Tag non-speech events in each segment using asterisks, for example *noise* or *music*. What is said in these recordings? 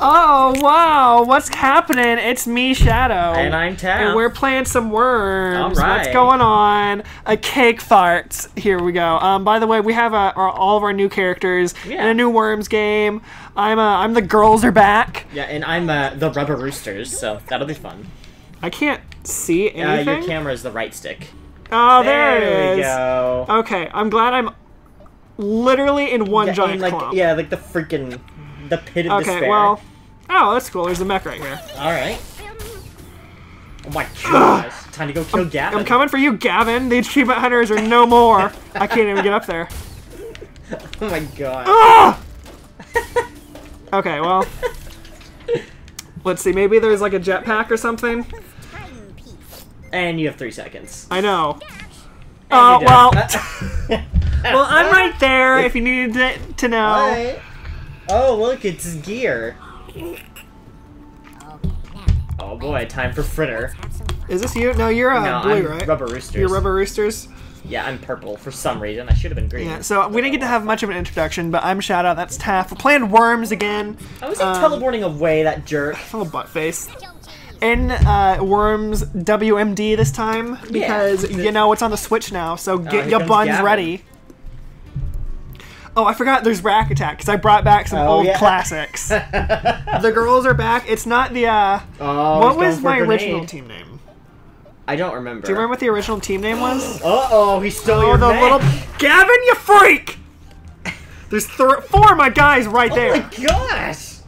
Oh wow, what's happening? It's me, Shadow. And I'm Taff. And we're playing some worms. All right. What's going on? A cake farts. Here we go. Um, by the way, we have uh, our, all of our new characters Yeah. in a new worms game. I'm uh, I'm the girls are back. Yeah, and I'm uh, the Rubber Roosters, so that'll be fun. I can't see Uh, anything. your camera is the right stick. oh, there, it we go. Okay, I'm glad I'm literally in one Yeah, giant like, clump. yeah, like the freaking the pit of Okay, despair. well, oh, that's cool. There's a mech right here. all right. Oh my god. Time to go kill Gavin. I'm coming for you, Gavin. The achievement hunters are no more. I can't even get up there. *laughs* Oh my god. Ah! *laughs* Okay, well. Let's see, maybe there's like a jetpack or something. And you have three seconds. I know. Oh, you're well. *laughs* Well, I'm right there if you needed to, to know. Alright. Oh, look, it's gear. Oh boy, time for fritter. Is this you? No, you're uh, no, blue, I'm right? rubber roosters. You're rubber roosters. Yeah, I'm purple for some reason. I should have been green. Yeah, so we didn't get to have much of an introduction, but I'm Shadow, that's Taff. We're playing Worms again. I was like um, teleporting away, that jerk. *laughs* Little butt face. In uh, Worms WMD this time because Yeah. you know it's on the Switch now, so get here your buns Gavin. ready. Oh, I forgot there's Rack Attack because I brought back some Oh, old yeah. classics. *laughs* the girls are back. It's not the. uh... Oh, what was my grenade. original team name? I don't remember. Do you remember what the original team name was? Uh oh, he stole Oh, your the little Gavin, you freak! There's th- four of my guys right Oh there. Oh my gosh!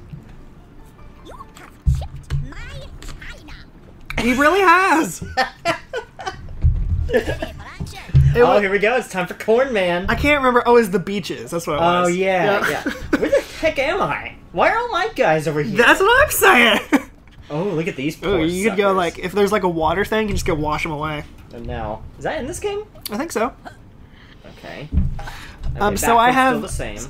He really has. *laughs* It oh, was- here we go. It's time for Corn Man. I can't remember. Oh, it was the beaches. That's what it Oh was. yeah, yeah. Where the heck am I? Why are all my guys over here? That's what I'm saying. *laughs* Oh, look at these Oh, poor you could go like if there's like a water thing, you just go wash them away. And now, is that in this game? I think so. Okay. Um, so I have- the same.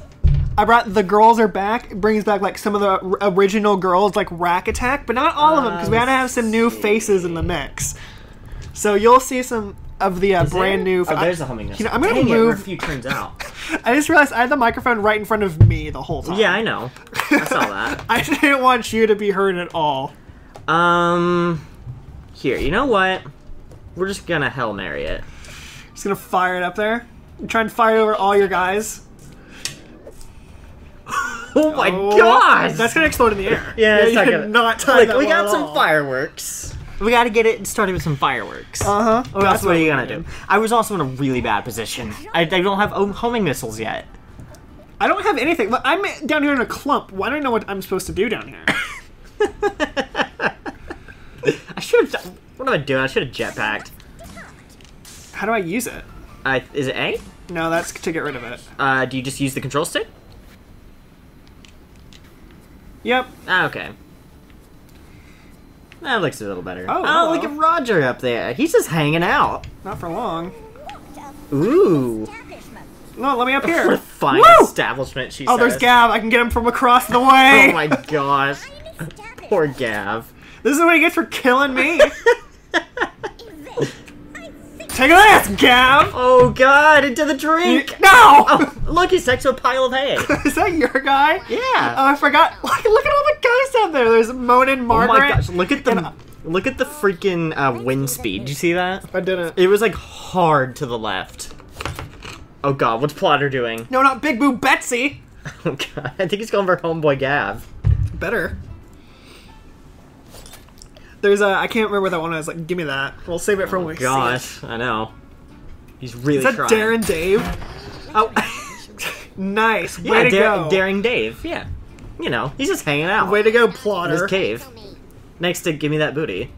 I brought the girls are back. It brings back like some of the original girls, like Rack Attack, but not all of them because we had to have some new faces in the mix. So you'll see some of the uh, brand there? new. Oh, there's a humming. You know, I'm gonna Dang it, move- a few turns out. *laughs* I just realized I had the microphone right in front of me the whole time. yeah, I know. I saw that. *laughs* I didn't want you to be heard at all. Um, here. You know what? We're just gonna hail mary it. Just gonna fire it up there. Try and fire it over all your guys. *laughs* Oh my Oh, gosh! That's gonna explode in the air. yeah, it's you not gonna. not time that we got some fireworks. We got to get it started with some fireworks. Uh huh. What else what are you gonna do? I was also in a really bad position. I, I don't have homing missiles yet. I don't have anything. Look, I'm down here in a clump. Why don't I know what I'm supposed to do down here? *laughs* I should have. What am I doing? I should have jetpacked. How do I use it? Uh, is it A? No, that's to get rid of it. Uh, do you just use the control stick? Yep. Ah, okay. That looks a little better. Oh, oh look at Roger up there. He's just hanging out. Not for long. Ooh. No, let me up here. fine Woo! establishment, she Oh, there's. Gav. I can get him from across the way. Oh my gosh. Poor Gav. This is what he gets for killing me. *laughs* Take this, Gav. Oh god, into the drink! No. Oh, look, he's next to a pile of hay. *laughs* Is that your guy? Yeah. Oh, I forgot. Look, *laughs* look at all the guys down there. There's Monin, oh Margaret. my gosh, look at the and- look at the freaking uh, wind speed. Did you see that? I didn't. It was like hard to the left. Oh god, what's Plotter doing? No, not Big Boo Betsy. *laughs* Oh god, I think he's going for homeboy Gav. Better. There's a. I can't remember what that one I was Like, give me that. We'll save it for when we see. Gosh, I know. He's really Is that trying. Daring Dave? Oh, *laughs* Nice. Way yeah, to Dar- go. Daring Dave. Yeah, you know, he's just hanging out Way to go, in plotter. his cave next to give me that booty.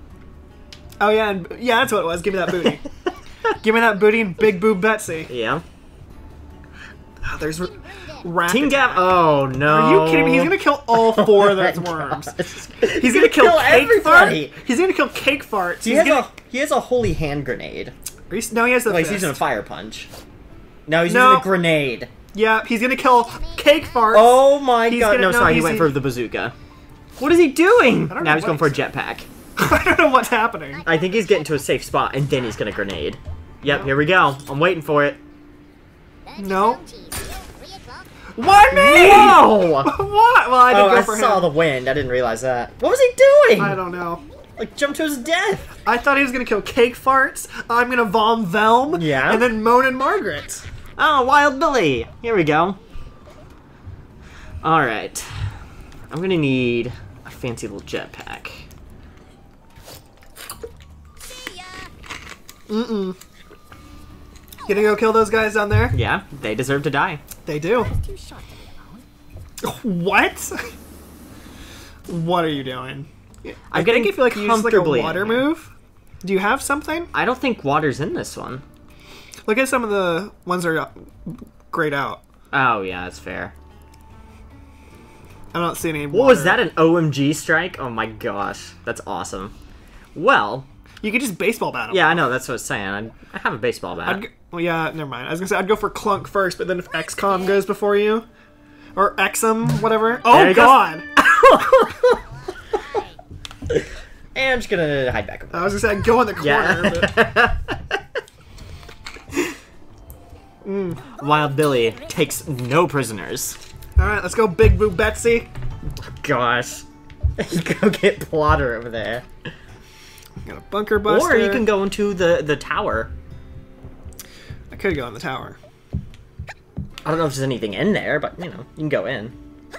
Oh yeah, and, yeah, that's what it was. Give me that booty. *laughs* give me that booty and Big Boob Betsy. Yeah. Oh, there's r- Rack Team Attack. Oh no. Are you kidding me? He's gonna kill all *laughs* four of those Oh worms. *laughs* gosh. He's gonna kill, cake everybody. fart. He's gonna kill cake farts. He He's has, gonna. a, he has a holy hand grenade. You- no, he has the. Oh, well, he's using a fire punch. No, he's No. using a grenade. Yeah, he's gonna kill cake farts. Oh my He's god. gonna- no, no, sorry, he went for the bazooka. What is he doing? I don't Now know he's what going for a jetpack. *laughs* I don't know what's happening. I think he's getting to a safe spot, and then he's gonna grenade. Yep, here we go. I'm waiting for it. No. One me! Whoa! *laughs* What? Well, I didn't Oh, go I for saw him. the wind. I didn't realize that. What was he doing? I don't know. Like jump to his death. I thought he was gonna kill Cake Farts. I'm gonna Vom Velm. Yeah. And then Moan and Margaret. Oh, Wild Billy. Here we go. All right. I'm gonna need a fancy little jetpack. Mm mm. Gonna go kill those guys down there? Yeah, they deserve to die. They do. Too short to be alone. What? what are you doing? I I'm getting think if you like use like a water move. Do you have something? I don't think water's in this one. Look at some of the ones that are grayed out. Oh yeah, that's fair. I don't see any. What was that? An OMG strike? Oh my gosh, that's awesome. Well, You could just baseball bat yeah, I know. That's what I was saying. I, I have a baseball bat. I'd, g- well, yeah, never mind. I was gonna say I'd go for Clunk first, but then if XCOM goes before you, or XM, whatever. Oh. God! *laughs* and I'm just gonna hide back. I was gonna say I'd go in the corner. Yeah. *laughs* but- Wild Billy takes no prisoners. All right, let's go, Big Boo Betsy. Gosh. *laughs* go get Plotter over there. Got a bunker buster. Or you can go into the, the tower. I could go in the tower. I don't know if there's anything in there, but you know, you can go in. Eh,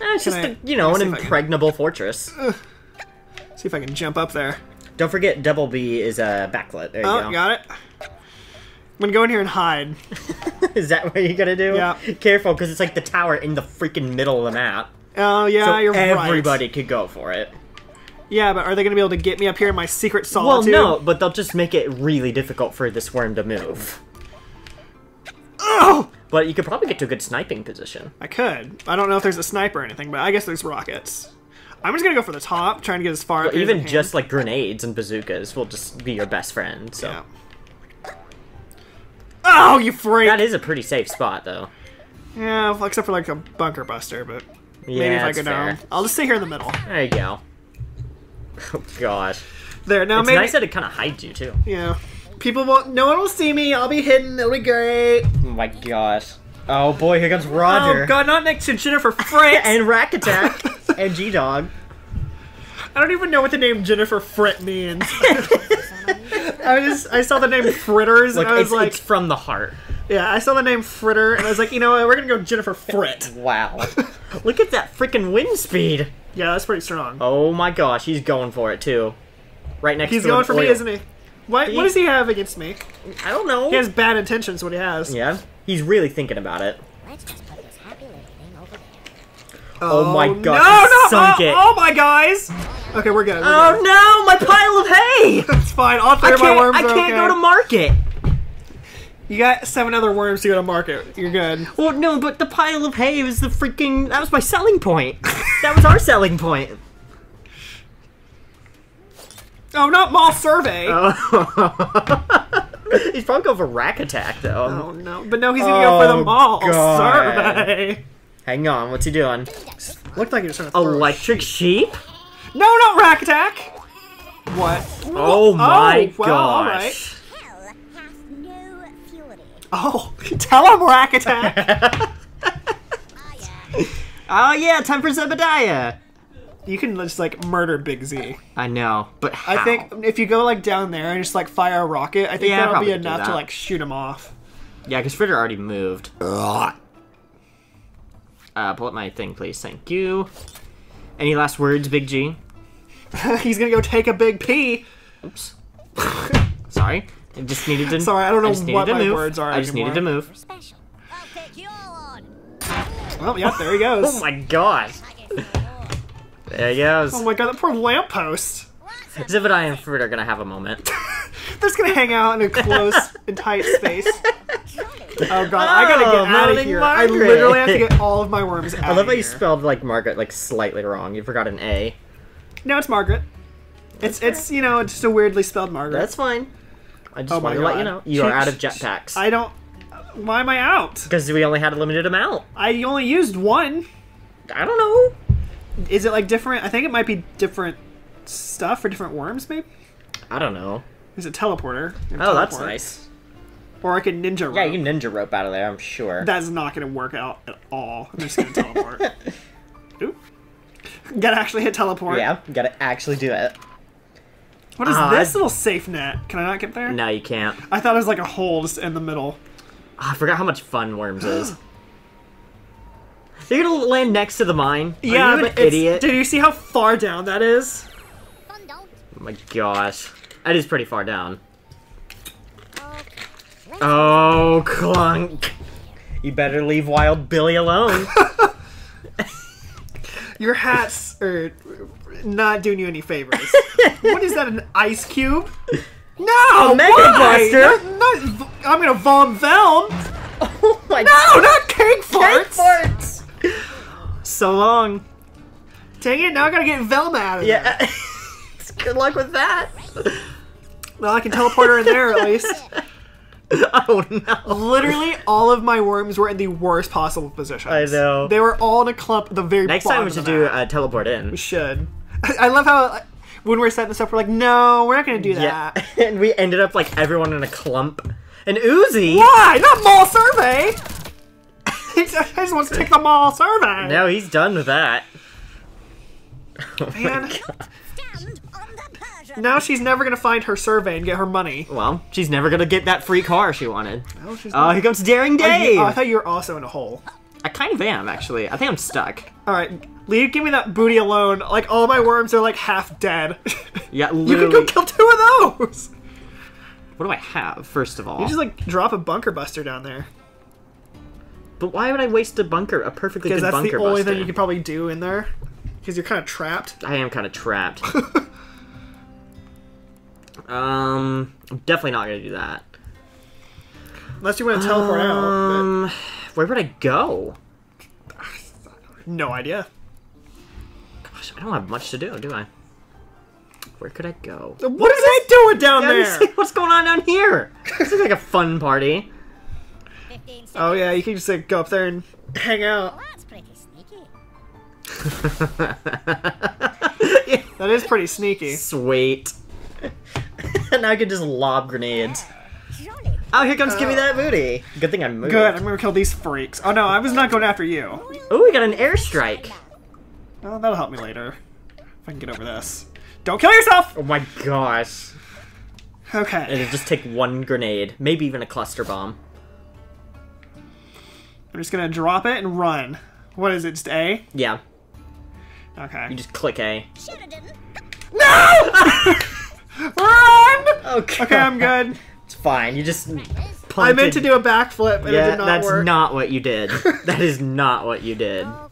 it's Can just, I- a, you know, an me see if I can- impregnable fortress. See if I can jump up there. Don't forget, Double B is a backlit. There you Oh, go. got it. I'm gonna go in here and hide. *laughs* is that what you're gonna do? Yeah. Careful, because it's like the tower in the freaking middle of the map. Oh yeah, So you're everybody right. could go for it. Yeah, but are they gonna be able to get me up here in my secret solitude? Well, no, but they'll just make it really difficult for this worm to move. Oh! But you could probably get to a good sniping position. I could. I don't know if there's a sniper or anything, but I guess there's rockets. I'm just gonna go for the top, trying to get as far up But here as I even can. just like grenades and bazookas will just be your best friend. So yeah. Oh, you freak! that is a pretty safe spot, though. Yeah, well, except for like a bunker buster, but Yeah, maybe if I go fair. down, I'll just stay here in the middle. There you go. *laughs* Oh gosh, There now, it's maybe nice that it kind of hides you too. yeah. People won't. No one will see me. I'll be hidden. It'll be great. Oh my gosh. Oh boy, here comes Roger. Oh God, not next to Jennifer Fritz. *laughs* and Rack Attack *laughs* and G Dog. I don't even know what the name Jennifer Fritt means. *laughs* I just I saw the name Fritters Look, and I was it's, like, it's from the heart. yeah, I saw the name Fritter and I was like, you know what, we're gonna go Jennifer Fritt. *laughs* Wow. *laughs* Look at that freaking wind speed. Yeah, that's pretty strong. Oh my gosh, he's going for it too. Right next He's to going an for me, isn't he? What what does he have against me? I don't know. He has bad intentions. What he has. Yeah, he's really thinking about it. There. Oh my god, no, no, sunk oh, it. oh my guys. Okay, we're good. We're Oh good. no, my pile of hay! *laughs* It's fine. All three I of my worms I can't okay. go to market. You got seven other worms to go to market. You're good. Well, no, but the pile of hay was the freaking. That was my selling point. that was our selling point. *laughs* Oh, not mall survey. Uh, *laughs* he's probably going for rack attack though. oh no, but no, he's gonna go for Oh, the mall God. survey. Hang on, what's he doing? Looked like he was trying to throw. Electric sheep? No, not rack attack. What? Oh, oh my well, gosh. Hell hath. Oh, *laughs* tell him rack attack. Yeah. *laughs* Oh yeah, time for Zebediah. you can just like murder Big Z. I know, but how? I think if you go like down there and just like fire a rocket, I think Yeah, that'll be do enough to like shoot him off. Yeah, because Fritter already moved. Uh, pull up my thing, please. Thank you. Any last words, Big G? *laughs* He's gonna go take a big pee. Oops. *laughs* Sorry. I just needed to. Sorry, I don't know just needed what my move. words are I just needed to move. Special. I'll take you all on. Well, yeah, there he goes. *laughs* Oh my god. There he goes. Oh my god, that poor lamppost. Zebediah and Fritter are gonna have a moment. They're just gonna hang out in a close and tight space. Oh god, I gotta Oh, get out of Moaning here. I literally have to get all of my worms out. I love of how you here. spelled like Margaret like slightly wrong. You forgot an A. No, it's Margaret. It's it's you know it's just a weirdly spelled Margaret. That's fine. I just Oh my wanted to let you know you are out of jetpacks I don't. Why am I out? because we only had a limited amount. I only used one. I don't know. Is it like different? I think it might be different stuff for different worms. Maybe I don't know. is it teleporter? You can Oh, that's nice. Or I can ninja rope. Yeah, you can ninja rope out of there, I'm sure. That's not going to work out at all. I'm just going *laughs* to teleport. Oop. Gotta actually hit teleport. yeah, gotta actually do it. What is Ah, this little safe net? Can I not get there? No, you can't. I thought it was like a hole just in the middle. Ah, I forgot how much fun Worms is. You're gonna land next to the mine? Are yeah, you an but idiot? Did you see how far down that is? Fun don't. Oh my gosh. That is pretty far down. Oh, Clunk. You better leave Wild Billy alone. *laughs* Your hats are not doing you any favors. *laughs* what is that? An ice cube? No, Mega why? Blaster? Not, not I'm gonna vom velm. oh my god! No, not cake farts. Cake farts! So long. Dang it! Now I gotta get Velma out of there. Yeah. *laughs* Good luck with that. Well, I can teleport her in there at least. *laughs* Oh no. Literally, all of my worms were in the worst possible positions. I know. They were all in a clump the very Next time we should do uh, teleport in. We should. I, *laughs* I love how when we're setting this up, we're like, no, we're not gonna do Yeah. that. *laughs* and we ended up like everyone in a clump. And Uzi. Why? Not mall survey. he just wants to take the mall survey. No, he's done with that. Oh Man. God. stand on the Persian. Now she's never gonna find her survey and get her money. Well, she's never gonna get that free car she wanted. No, she's Oh, not. here comes Daring Oh, you- Dave. oh, I thought you were also in a hole. I kind of am actually. I think I'm stuck. All right, Lee, give me that booty alone. Like all my worms are like half dead. *laughs* Yeah, you literally. can go kill two of those. What do I have? First of all, You just like drop a bunker buster down there but why would I waste a bunker? A perfectly good bunker buster? because that's the only buster. thing you could probably do in there. Because you're kind of trapped. I am kind of trapped. *laughs* um, I'm definitely not gonna do that. Unless you want to teleport out. Um, where would I go? No idea. Gosh, I don't have much to do, do I? Where could I go? What, What is that doing down Yeah, there? see what's going on down here. This is like a fun party. Oh yeah, you can just like go up there and hang out. Well, that's pretty sneaky. *laughs* That is pretty sneaky. Sweet. *laughs* now I can just lob grenades. Oh, here comes Give Me That Booty. Good thing I moved. Good, I'm gonna kill these freaks. Oh no, I was not going after you. Oh, we got an airstrike. Oh, that'll help me later. If I can get over this. Don't kill yourself! Oh my gosh. Okay. It'll just take one grenade, maybe even a cluster bomb. I'm just gonna drop it and run. What is it, just A? Yeah, Okay. you just click A. No! *laughs* Run! Okay, Okay, I'm *laughs* good. It's fine. You just. I meant to do a backflip and it Yeah, did not that's work. not what you did. *laughs* that is not what you did. Okay.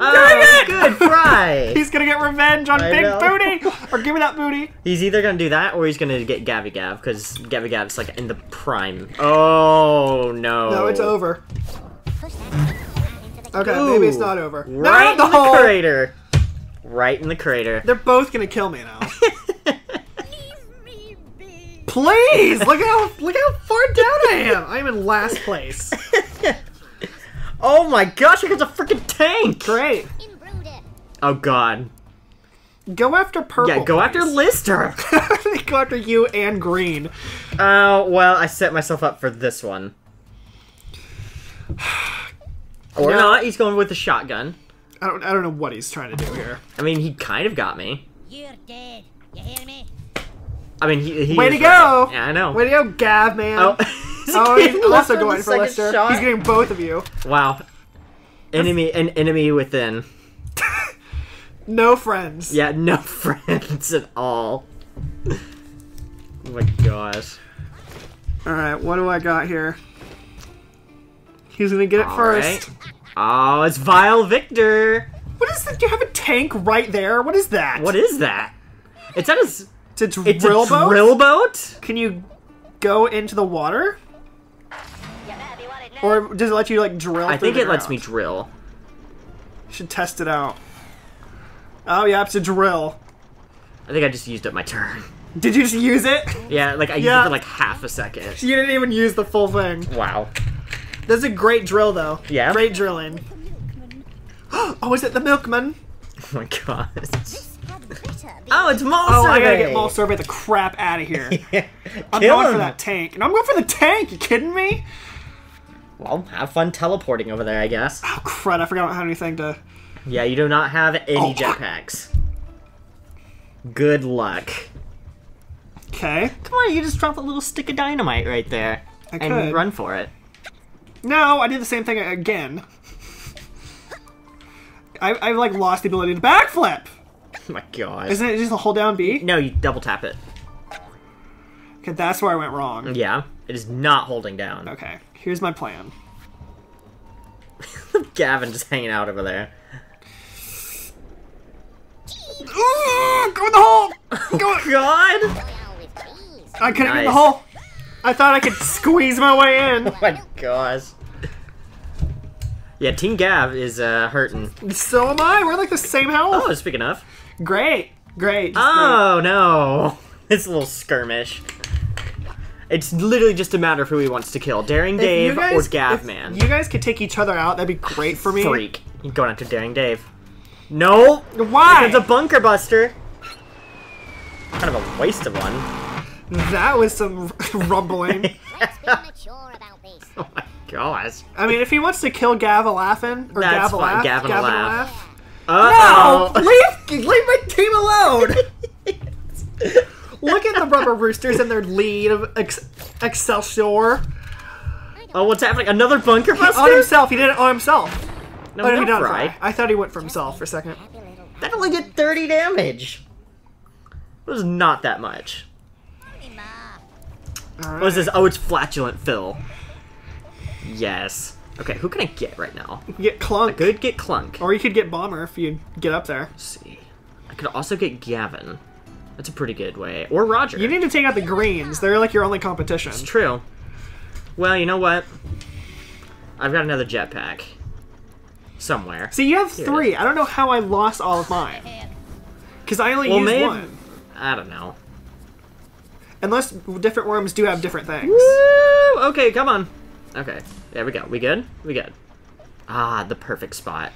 Oh, good *laughs* fry. He's gonna get revenge on I Big know. Booty! Or give me that booty! He's either gonna do that or he's gonna get Gabby Gav because Gabby Gav's like in the prime. Oh no! No, it's over. Push that into the Okay, Ooh, maybe it's not over. Right no, in the the crater. Right in the crater. They're both gonna kill me now. Leave me be. Please! Look how look how far down I am! I am in last place. *laughs* oh my gosh! Here comes a freaking tank. Great. Oh god. Go after purple. Yeah, go after. Lister. *laughs* go after you and green. Oh well, I set myself up for this one. *sighs* Or No. not? He's going with the shotgun. I don't I don't know what he's trying to do here. I mean, he kind of got me. You're dead. You hear me? I mean, he. he Way to right. go! Yeah, I know. Way to go, Gav man. Oh, Oh, *laughs* he's also going for Lister. shot. He's getting both of you. Wow. Enemy, an enemy within. *laughs* No friends. Yeah, no *laughs* friends at all. Oh my gosh. Alright, what do I got here? He's gonna get it first. Alright. Oh, it's Vile Victor. What is that? Do You have a tank right there? What is that? What is that? It's that a, s- It's a drill it's a boat? drill boat? Can you go into the water? Or does it let you like drill? I think it lets me ground? drill. Should test it out. Oh yeah, it's a drill. I think I just used up my turn. *laughs* Did you just use it? Yeah, like I used it for like half a second. You didn't even use the full thing. Wow. That's a great drill though. Yeah? Great drilling. *gasps* oh, is it the milkman? *laughs* Oh my god. *laughs* This had better be. Oh, it's Maul Oh, I gotta get Maul Survey the crap out of here. *laughs* I'm Kill going him. for that tank. And I'm going for the tank. You kidding me? Well, have fun teleporting over there, I guess. Oh, crud. I forgot I don't have anything to. Yeah, you do not have any Oh. jetpacks. Good luck. Okay. Come on, you just drop a little stick of dynamite right there. I and could. run for it. No, I did the same thing again. *laughs* I, I like lost the ability to backflip. Oh *laughs* my god. Isn't it just a hold down B? No, you double tap it. Okay, that's where I went wrong. Yeah, it is not holding down. *laughs* Okay, here's my plan. Gavin just hanging out over there. Ooh, go in the hole! Go God! Royale with. I couldn't get in the hole. I thought I could squeeze my way in. *laughs* Oh my gosh. Yeah, Team Gav is uh, hurting. So am I. We're like the same health. Oh, speaking of. Great, great. just Oh no! *laughs* It's a little skirmish. It's literally just a matter of who he wants to kill: Daring. If Dave guys- or Gav if Man. You guys could take each other out. That'd be great for me. Freak. You're going after Daring Dave. No! Why? It's a bunker buster. Kind of a waste of one. That was some *laughs* rumbling. *laughs* Let's be mature about this. Oh my gosh. I mean, if he wants to kill Gavalafin or That's Gavalaf, fine, Gavin Gavalaf. Uh No, leave, leave my team alone. Look at the rubber roosters and their lead of Ex- Excelsior. oh, what's happening? Another bunker buster? On himself, he did it on himself. No, Oh, no, no he didn't fry. fry. I thought he went for himself for a second. Happy That only did 30 damage. It was not that much. Tony Ma. All What is this? Oh, it's Flatulent Phil. Yes. Okay, who can I get right now? Get Clunk. Could get Clunk. Or you could get Bomber if you get up there. Let's see. I could also get Gavin. That's a pretty good way. Or Roger. You need to take out the greens. They're like your only competition. It's true. Well, you know what? I've got another jetpack. Somewhere. See, you have Here three. I don't know how I lost all of mine. Because I only Well, used maybe- one. I don't know. Unless different worms do have different things. Woo! Okay, come on. Okay, there we go. We good? We good. Ah, the perfect spot.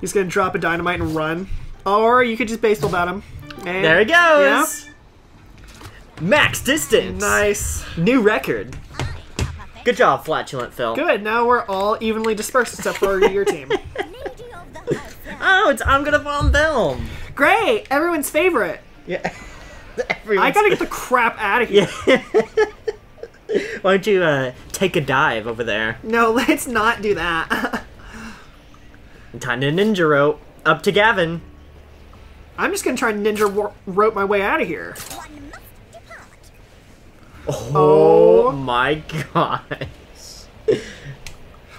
He's gonna drop a dynamite and run. Or you could just baseball bat him. And- There he goes. Max distance. Nice. New record. I are perfect. Good job, Flatulent Phil. Good. Now we're all evenly dispersed except for your team. *laughs* Lady of the house. Oh, it's I'm gonna bomb film. Great. Everyone's favorite. Yeah. *laughs* I gotta get the *laughs* crap out of here. Yeah. *laughs* Why don't you uh, take a dive over there? No, *laughs* let's not do that. Time to ninja rope. Up to Gavin. I'm just gonna try and ninja rope my way out of here. Oh, Oh. my god.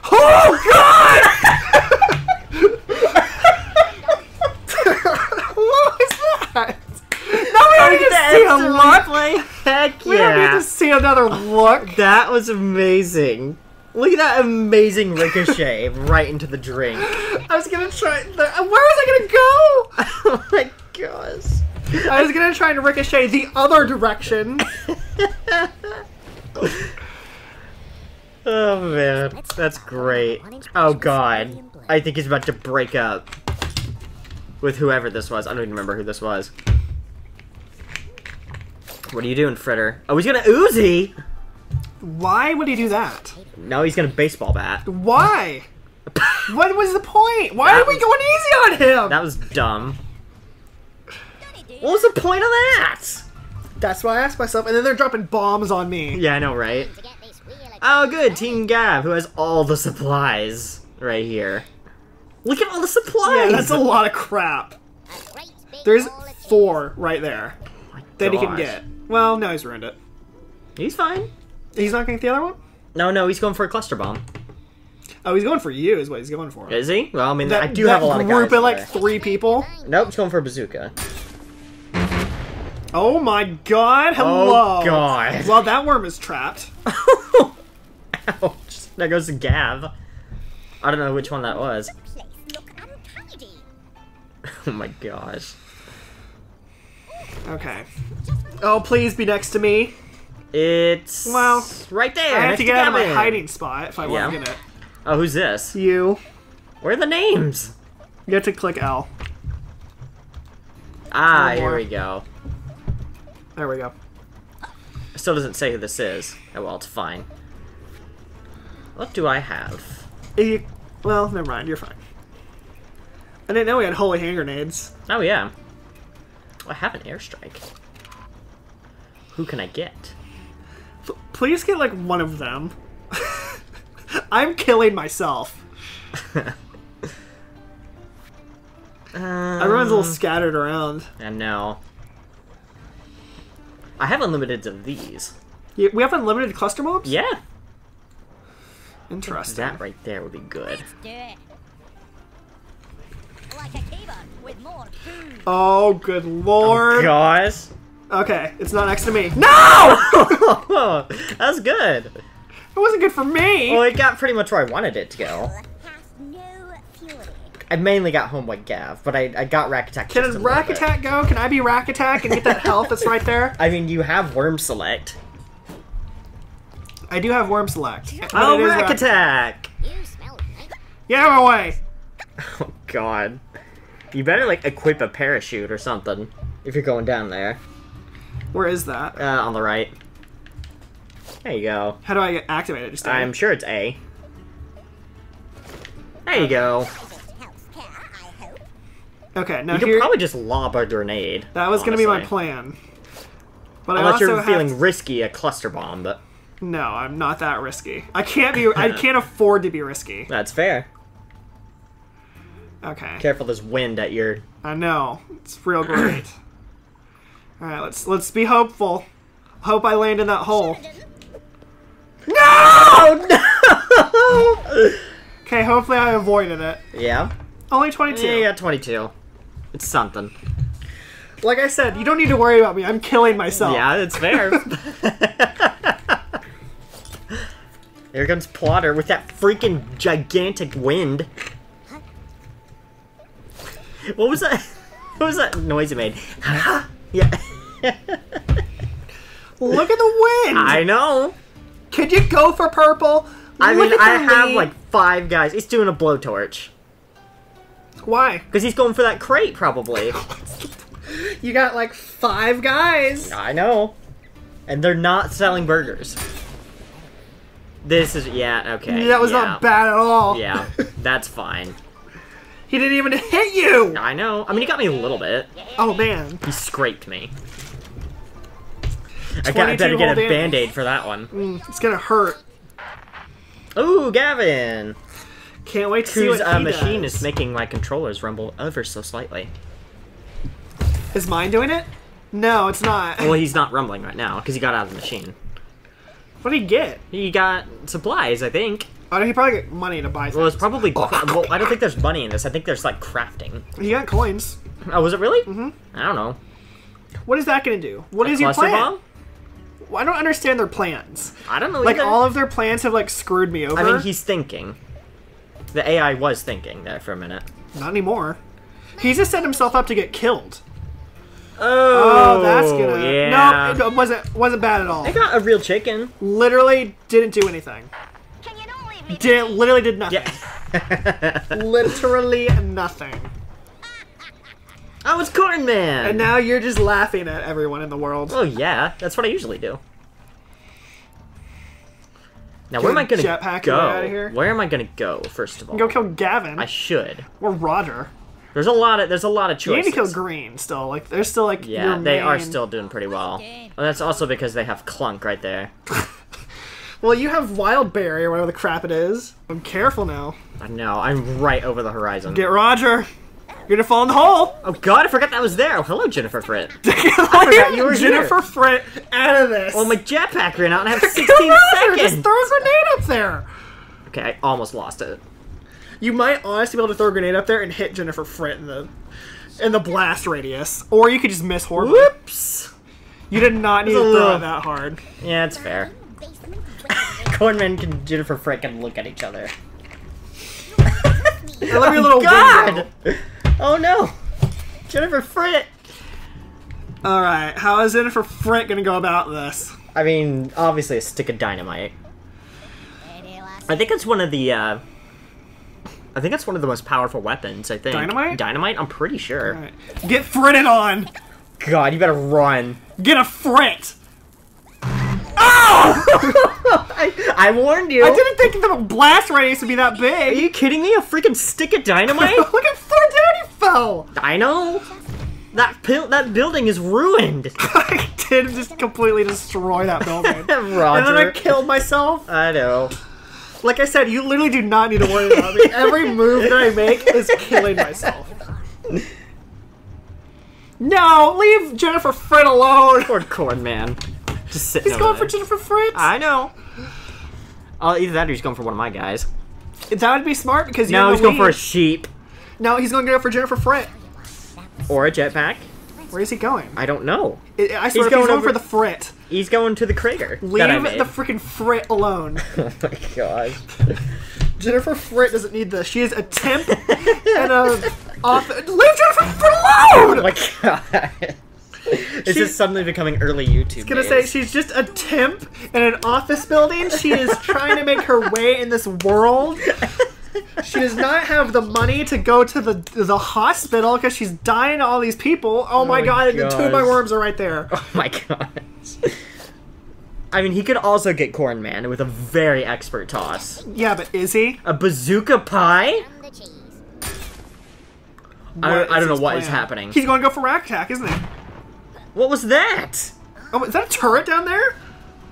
Oh God! *laughs* what was that? No, we don't need to see a look. Heck We don't need to see another look. That was amazing. Look at that amazing ricochet *laughs* right into the drink. I was gonna try. The, uh, where was I gonna go? *laughs* oh my gosh. I was gonna try and ricochet the other direction. *laughs* Oh man, that's great. Oh god, I think he's about to break up with whoever this was. I don't even remember who this was. What are you doing, Fritter? Oh, he's gonna Uzi. Why would he do that? No, he's gonna baseball bat. Why? what was the point? Why That are we was- going easy on him? That was dumb. What was the point of that? That's why I asked myself. And then they're dropping bombs on me. Yeah, I know, right? To get this wheel of Oh, good, Team Gav, who has all the supplies right here. Look at all the supplies. Yeah, that's a lot of crap. A great big There's ball of cheese. four right there Oh that he can get. Well, no, he's ruined it. He's fine. He's not going to get the other one? No, no, he's going for a cluster bomb. Oh, he's going for you, is what he's going for. Is he? Well, I mean, That, I do have a lot of group guys of like over three people. Nope, he's going for a bazooka. Oh my god, oh hello. Oh, God. *laughs* Well, that worm is trapped. Ouch. There goes the Gav. I don't know which one that was. Place look untidy. Oh my gosh. Okay. Oh, please be next to me. It's Well, right there. I have to get out of my hiding spot if I want Yeah. to get it. Oh, who's this? You. Where are the names? You have to click L. Ah, here we go. There we go. It still doesn't say who this is. Oh well, it's fine. What do I have? You, well, never mind. You're fine. I didn't know we had holy hand grenades. Oh yeah. Oh, I have an airstrike. Who can I get? P- please get like one of them. *laughs* I'm killing myself. *laughs* Everyone's a little um, scattered around. I know. I have unlimited of these. You- We have unlimited cluster bombs. Yeah. Interesting. That right there would be good. Let's do it. Like a with more food. Oh, good lord. Oh, Guys. Okay, it's not next to me. No! *laughs* That's good. It wasn't good for me. Well, it got pretty much where I wanted it to go. Has no fury. I mainly got home like Gav, but I, I got Rack Attack. Can just a a little rack attack go? Can I be rack attack and get that health that's right there? *laughs* I mean, you have Worm Select. I do have worm select. Oh, Rack rack- Attack! You smell nice. Get out of my way. *laughs* Oh God. You better like equip a parachute or something if you're going down there. Where is that? Uh, on the right. There you go. How do I activate it? Just I'm sure it's A. There you go. Is it healthcare, I hope? okay. Now You could here, probably just lob a grenade. that was going to be my plan. But I Unless also you're feeling to- risky, a cluster bomb, but no, I'm not that risky. I can't be. I *laughs* can't afford to be risky. that's fair. Okay. Careful, there's wind at your. I know. It's real great. All right, let's let's be hopeful. Hope I land in that hole. Oh no! Okay, hopefully I avoided it. yeah. Only 22. Yeah, got 22. It's something. Like I said, you don't need to worry about me. I'm killing myself. Yeah, it's fair. *laughs* Here comes Plotter with that freaking gigantic wind. What was that? *laughs* What was that noise it made? Yeah. *laughs* Look at the wind. I know. Could you go for purple? I Look mean, I have lead. like five guys. He's doing a blowtorch. Why? Because he's going for that crate, probably. *laughs* You got like five guys. I know. And they're not selling burgers. This is, yeah, okay. that was yeah. not bad at all. Yeah, *laughs* that's fine. He didn't even hit you. I know. I mean, he got me a little bit. Oh man. He scraped me. I, got, I 22 better get a band aid for that one. Mm, it's gonna hurt. Ooh, Gavin! Can't wait to see Whose what uh, machine does. is making my controllers rumble ever so slightly. Is mine doing it? No, it's not. Well, *laughs* he's not rumbling right now because he got out of the machine. What did he get? He got supplies, I think. Oh, he probably got money to buy things. Well, it's probably. well, I don't think there's money in this. I think there's like crafting. he got coins. Oh, was it really? Mm-hmm. I don't know. What is that gonna do? What A is your plan? bomb? Well, I don't understand their plans. I don't know. Like either. all of their plans have like screwed me over. I mean, he's thinking. The AI was thinking there for a minute. not anymore. He just set himself up to get killed. Oh, Oh, that's gonna. yeah. No, it wasn't wasn't bad at all. I got a real chicken. Literally didn't do anything. Did literally did nothing. Yeah. *laughs* Literally nothing. oh, it's Corn Man. And now you're just laughing at everyone in the world. Oh yeah, that's what I usually do. Now where am I gonna jetpack go? your way outta here. Where am I gonna go first of all? Go kill Gavin I should. or Roger. There's a lot of there's a lot of You choices. need to kill Green still. Like they're still like yeah, your they are still doing pretty well. Game. Well, that's also because they have Clunk right there. *laughs* Well, you have Wild Berry or whatever the crap it is. I'm careful now. I know, I'm right over the horizon. Get Roger. You're gonna fall in the hole. oh god, I forgot that was there. Oh, hello, Jennifer Fritt. *laughs* I forgot you were Jennifer Fritt out of this. Well, my jetpack ran out and I have *laughs* 16 Roger, Just seconds. throw a grenade up there. Okay, I almost lost it. You might honestly be able to throw a grenade up there and hit Jennifer Fritt in the in the blast radius, or you could just miss horribly. Whoops. You did not need to throw it that hard. Yeah, it's fair. Cornman and Jennifer Fritt can look at each other. I love your little *laughs* God! window. Oh no! Jennifer Frick! All right, how is Jennifer Frick gonna go about this? I mean, obviously a stick of dynamite. I think it's one of the, uh, I think that's one of the most powerful weapons. I think Dynamite? Dynamite. I'm pretty sure. Alright. Get fritted on! God, you better run. Get a frit! *laughs* I, I warned you. I didn't think the blast radius would be that big. Are you kidding me? A freaking stick of dynamite? *laughs* Look how far down he fell! I know. That that building is ruined. *laughs* I did just completely destroy that building. Roger. And then I killed myself. I know. Like I said, you literally do not need to worry about me. Every move that I make is killing myself. No, leave Jennifer Fritt alone. Poor corn man. Just sitting He's going for. Jennifer Fritt. I know. Oh, either that or he's going for one of my guys. that would be smart because you No, he's going for a sheep No, he's going to go for Jennifer Fritt. or a jetpack. Where is he going? I don't know. I, I swear, He's he's going going, over- for the frit. He's going to the Krieger. Leave that I made. the freaking frit alone. *laughs* oh my gosh. Jennifer Fritt doesn't need this. She is a temp and a *laughs* author. Leave Jennifer Fritt alone. Oh my *laughs* god. This She- is suddenly becoming early YouTube. I was gonna say she's just a temp in an office building. She is trying to make her way in this world. She does not have the money to go to the the hospital because she's dying to all these people. Oh, oh, my my god, and the two of my worms are right there. Oh my gosh. I mean, he could also get Corn Man with a very expert toss. Yeah, but is he? A bazooka pie? From the cheese. I, I don't know his what is plan? happening. He's going to go for rack attack, isn't he? What was that? Oh, is that a turret down there?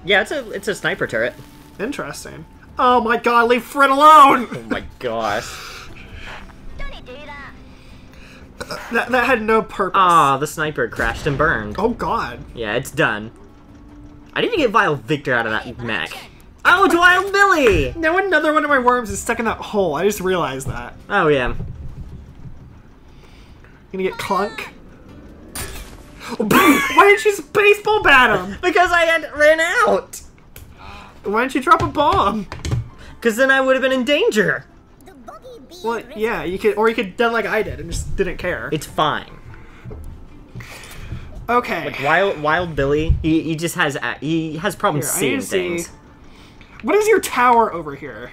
Yeah, it's a it's a sniper turret. Interesting. Oh my god, leave Fred alone! Oh my gosh. Don't do that? That, that had no purpose. Ah, the sniper crashed and burned. oh god. Yeah, it's done. I need to get Vile Victor out of that mech. Oh, it's Wild Billy! Now another one of my worms is stuck in that hole. I just realized that. Oh yeah. Gonna get Clunk. Why didn't you just baseball bat him? *laughs* Because I had ran out. Why didn't you drop a bomb? Because then I would have been in danger. Well, yeah, you could, or you could done like I did and just didn't care. It's fine. Okay. Wild Wild Billy, he, he just has uh, he has problems Here, seeing to see- things. What is your tower over here?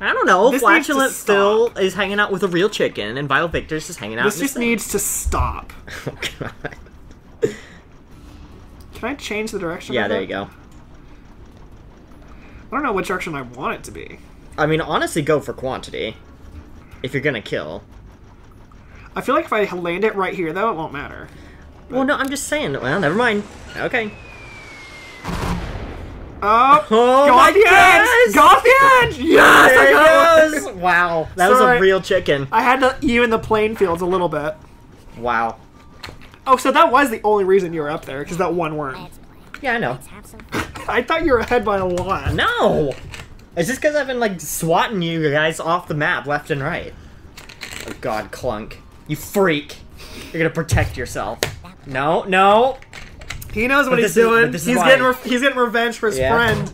I don't know. This Flatulent. Phil is hanging out with a real chicken, and Vile Victor's just hanging out. This just needs to stop. *laughs* Oh, God. Can I change the direction? Yeah, there it? you go. I don't know what direction I want it to be. I mean, honestly, go for quantity. If you're gonna kill. I feel like if I land it right here, though, it won't matter. Well, no, I'm just saying. Well, never mind. Okay. Oh, *laughs* Oh go off the edge! gosh! Go off the edge! Yes, There I got goes. Wow, that was a real chicken. I had to even the playing fields a little bit. Wow. Oh, so that was the only reason you were up there, because that one worm. Yeah, I know. Let's have some fun. I thought you were ahead by a lot. No! It's just because I've been, like, swatting you guys off the map left and right. Oh, God, Clunk. You freak. You're gonna protect yourself. No, no. He knows what he's is- doing. but this is he's getting he's getting revenge for his Yeah. friend.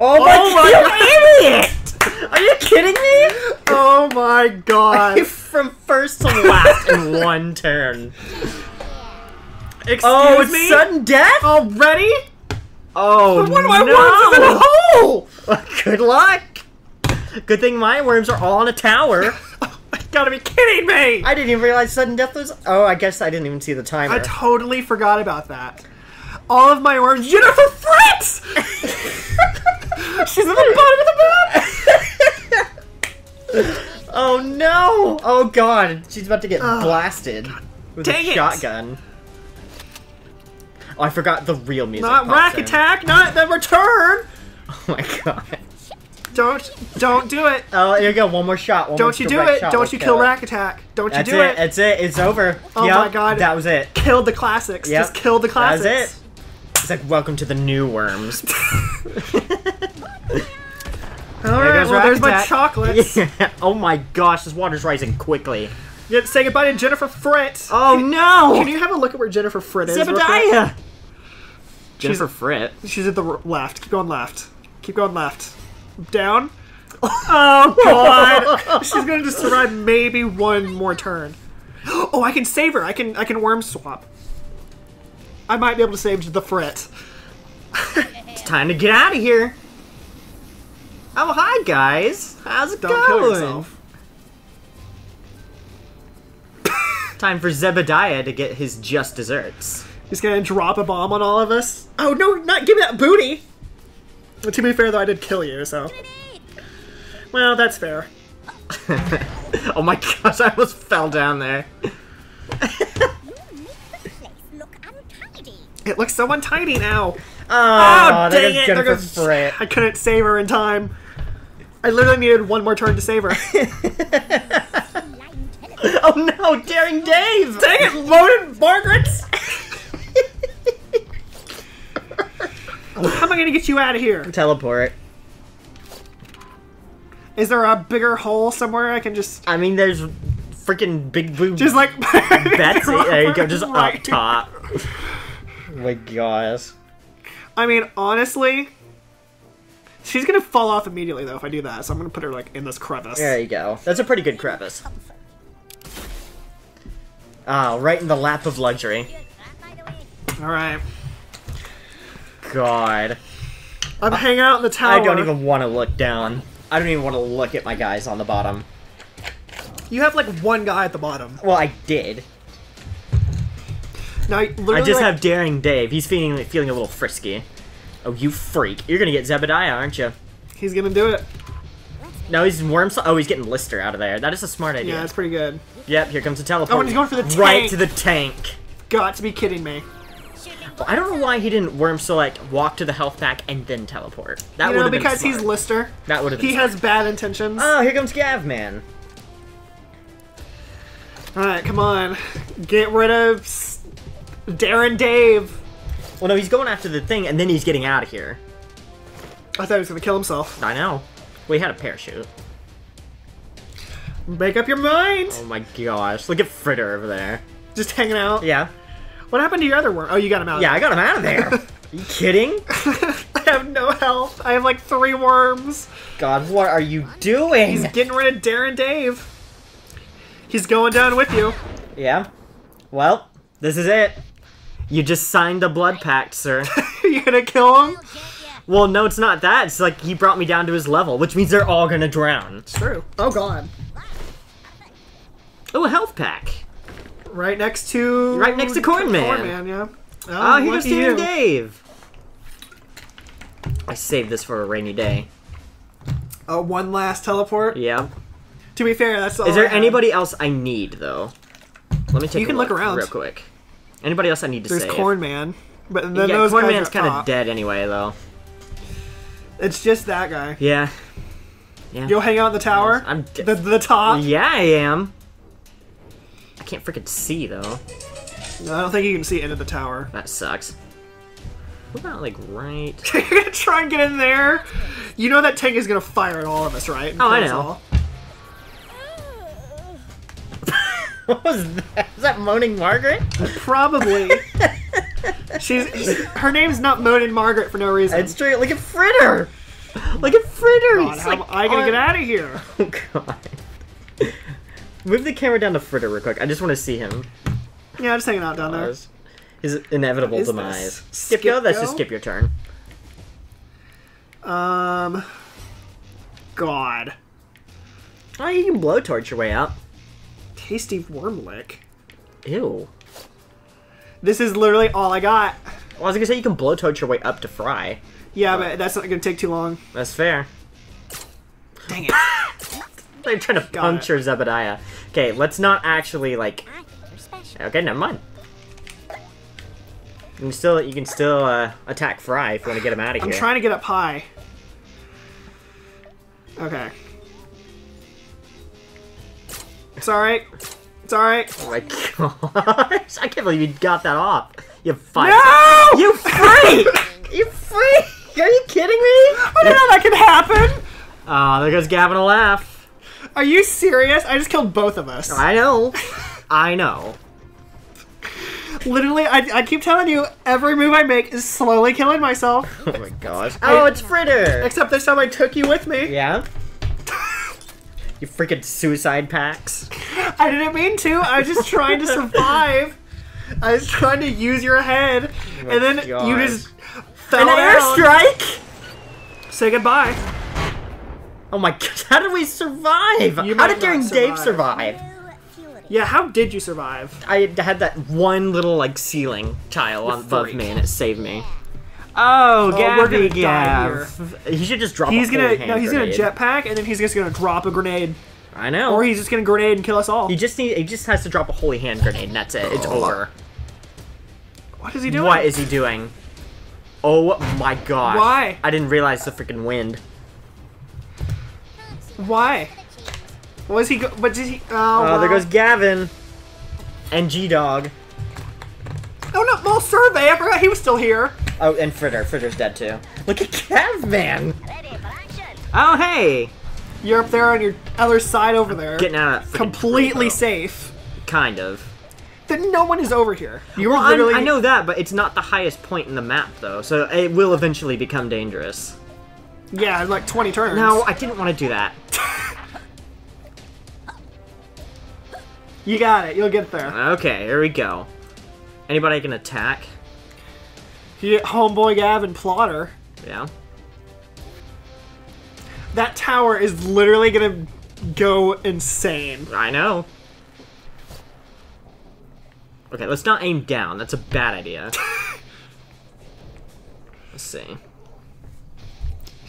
Oh, my oh my God. you idiot! Are you kidding me? Oh my god! From first to last in one turn. Oh, Excuse Oh, it's me. sudden death? Already? Oh, One of my no! worms is in a hole. *laughs* Good luck. Good thing my worms are all on a tower. *laughs* Oh, you gotta be kidding me! I, didn't even realize sudden death was. Oh, I guess I didn't even see the timer. I totally forgot about that. All of my worms. Jennifer Fritz. She's at the bottom of the map. *laughs* oh no! Oh god, she's about to get blasted with dang a it. shotgun. Oh, I forgot the real music. Not rack in. attack. Not the return. *laughs* Oh my god. Don't don't do it. Oh, here you go. One more shot. One more Don't you do it. Don't you kill it. rack attack. Don't you do it. it. That's it. It's over. Oh Yep, my God. That was it. Killed the classics. Yep. Just killed the classics. it. It's like welcome to the new worms. *laughs* All There Well, there's my chocolates. *laughs* Yeah. Oh my gosh, this water's rising quickly. Yeah, say goodbye to Jennifer Fritt. Oh no! Can you have a look at where Jennifer Fritt is? real? Zebediah! Jennifer Fritt. She's at the left. Keep going left. Keep going left. Down. *laughs* Oh god! She's gonna just survive maybe one more turn. Oh, I can save her. I can I can worm swap. I might be able to save the Frit. *laughs* It's time to get out of here. Oh, hi guys. How's it Don't going? kill yourself. Time for Zebediah to get his just desserts. He's gonna drop a bomb on all of us. Oh no, not give me that booty! Well, to be fair though, I did kill you, so. Well, that's fair. *laughs* oh my gosh, I almost fell down there. You make the place look untidy. It looks so untidy now. Oh, Oh, dang it! Jennifer there goes- Fritt. I couldn't save her in time. I literally needed one more turn to save her. *laughs* *laughs* Oh no, Daring Dave! Dang it, loaded Margaret's! How am I gonna get you out of here? Teleport. Is there a bigger hole somewhere I can just I mean, there's freaking big boob just like *laughs* Betsy. *laughs* There you go, just Right. up top. Oh my gosh. I mean, honestly, she's gonna fall off immediately though if I do that. So I'm gonna put her like in this crevice. There you go. That's a pretty good crevice. Ah, right in the lap of luxury. By the way, All right, God. I'm hanging out in the tower. I don't even want to look down. I don't even want to look at my guys on the bottom. You have like one guy at the bottom. Well, I did. Now, literally, I just like- have Daring Dave. He's feeling feeling a little frisky. Oh, you freak! You're gonna get Zebediah, aren't you? He's gonna do it. No, he's Worms. Oh, he's getting Lister out of there. That is a smart idea. Yeah, it's pretty good. Yep, here comes the teleport. Oh, and he's going for the tank. Right to the tank. Got to be kidding me. Well, I don't know why he didn't Worm select, walk to the health pack, and then teleport. That You would know, have been because smart. he's Lister. That would have been He smart. has bad intentions. Oh, here comes Gavman. All right, come on, get rid of Daring Dave. Well, no, he's going after the thing, and then he's getting out of here. I thought he was gonna kill himself. I know. We had a parachute. Make up your mind. Oh my gosh. Look at Fritter over there. Just hanging out. Yeah. What happened to your other worm? Oh, you got him out. Yeah, I got him out of there. *laughs* Are you kidding? *laughs* I have no health. I have like three worms. God, what are you doing? He's getting rid of Daring Dave. He's going down with you. Yeah. Well, this is it. You just signed a blood pact, sir. *laughs* you gonna kill him? Get ya. well, no, it's not that. It's like he brought me down to his level, which means they're all gonna drown. It's true. Oh god. Oh, a health pack. Right next to. Right next to Corn Man. Corn Man, yeah. Ah, oh, here look goes at Steven you. Dave. I saved this for a rainy day. Oh, one last teleport. Yeah. To be fair, that's all. Is there I had. anybody else I need though? Let me take. You a can look around. real quick. Anybody else I need to There's save? Corn Man, but then yeah, those Corn guys Man's kind of dead anyway, though. It's just that guy. Yeah. Yeah. You'll hang out in the tower. I'm the the top. Yeah, I am. I can't freaking see though. No, I don't think you can see into the tower. That sucks. What about like right? *laughs* You're gonna try and get in there. You know that tank is gonna fire at all of us, right? Oh, I know. *laughs* what was that? Is that moaning Margaret? Probably. *laughs* She's her name's not Moaning Margaret for no reason. It's true. Look at Fritter. Look at Fritter. God, how like am I gonna on- get out of here? *laughs* Oh god. Move the camera down to Fritter real quick. I just want to see him. Yeah, I just hanging out down there. His inevitable Is demise. Skip go. That's just Skip-Go? your turn. Um. God. Oh, you can blowtorch your way out. Tasty worm lick. Ew. This is literally all I got. Well, I was gonna say you can blowtorch your way up to fry. Yeah, but that's not gonna take too long. That's fair. Dang it. *laughs* They're trying to Got puncture Zebediah. Okay, let's not actually like. I think you're special. Okay, never mind. You can still you can still uh, attack Fry if you want to get him out of here. I'm trying to get up high. Okay. It's alright. It's alright. Oh my *laughs* gosh! I can't believe you got that off. You five. No! You freak! *laughs* you freak! Are you kidding me? Oh, I didn't know that could happen! Oh, there goes Gavin a laugh. Are you serious? I just killed both of us. I know. *laughs* I know. Literally, I, I keep telling you, every move I make is slowly killing myself. Oh my gosh. Oh, it's Fritter! Except this time I took you with me. Yeah? You freaking suicide packs. I didn't mean to. I was just trying to survive. I was trying to use your head, oh and then you Oh just fell An down. airstrike! Say goodbye. Oh my gosh, how did we survive? You how did Daring not Dave survive. survive? No fuel Yeah, how did you survive? I had that one little like ceiling tile You're on above freak. me, and it saved me. Oh, oh we're gonna Gabby die Gav. He should just drop. He's a gonna hand no, he's gonna jetpack and then he's just gonna drop a grenade, I know. or he's just gonna grenade and kill us all. He just need. He just has to drop a holy hand grenade, and that's it. It's over. What is he doing? What is he doing? Oh my god! Why? I didn't realize the freaking wind. Why? Was he? Go- what did he? Oh, Oh, there goes Gavin. And G Dog. Oh no, well, survey. I forgot he was still here. Oh, and Fritter. Fritter's dead too. Look at Gav, man. Ready for action. Oh hey, You're up there on your other side over there, getting out of completely safe. Kind of. Then no one is over here. You were Well, I'm- literally. I know that, but it's not the highest point in the map, though, so it will eventually become dangerous. Yeah, like 20 turns. No, I didn't want to do that. *laughs* you got it. You'll get there. Okay, here we go. Anybody can attack? You get homeboy Gavin Plotter. Yeah. That tower is literally gonna go insane. I know. Okay, let's not aim down. That's a bad idea. *laughs* let's see.